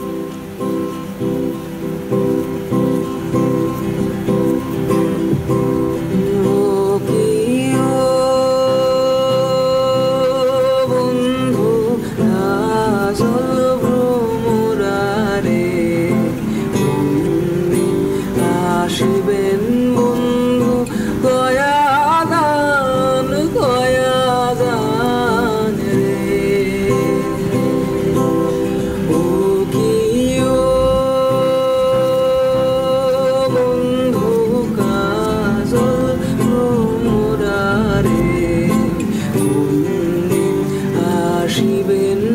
음. she been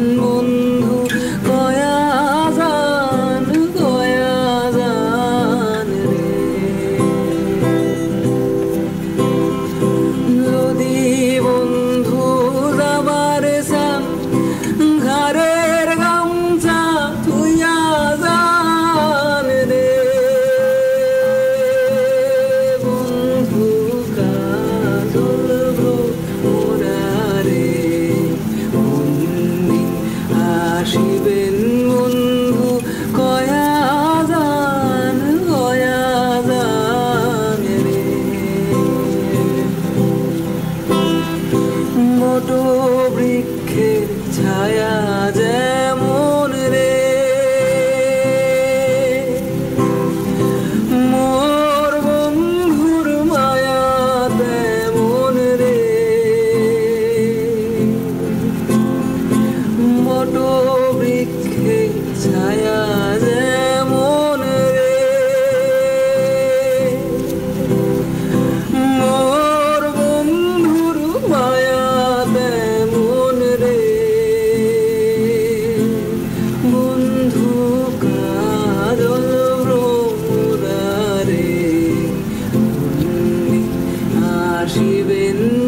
আসিবেন বন্ধু কয়াদান কয়াদান রে। বট বৃক্ষের ছায়া যায়। she been